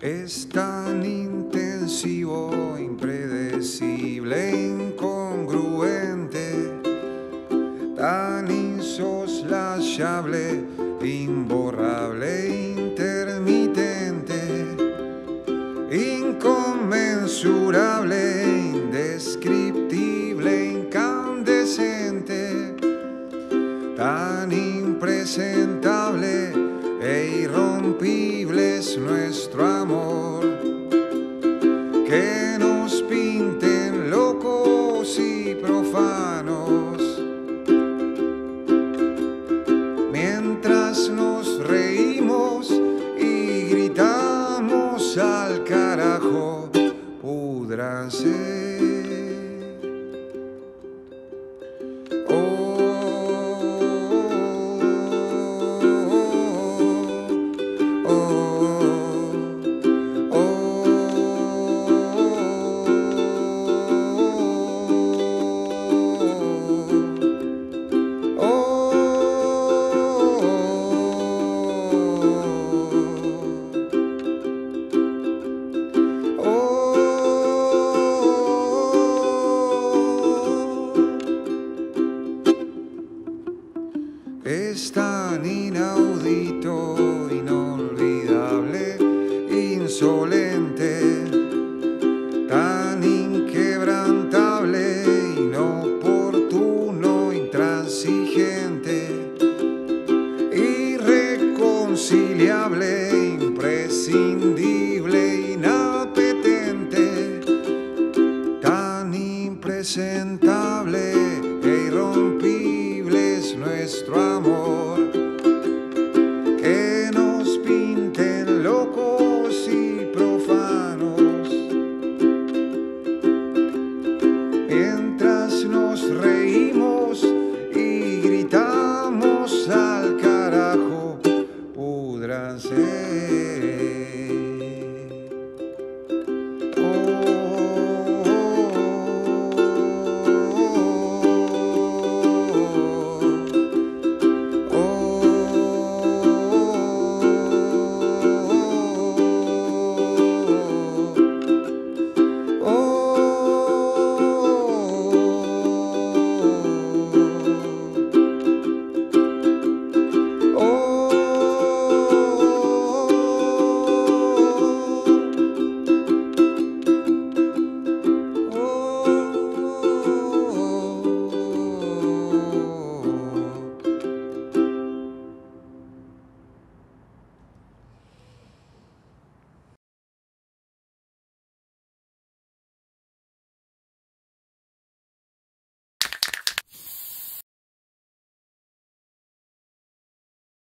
Es tan intensivo, impredecible, incongruente, tan insoslayable, imborrable, intermitente, inconmensurable, indescriptible, incandescente, tan impresentable e irrompible es nuestro amor. Que nos pinten locos y profanos. Mientras nos reímos y gritamos al carajo, pudranse. Es irreconciliable, imprescindible, inapetente, tan impresentable e irrompible es nuestro amor.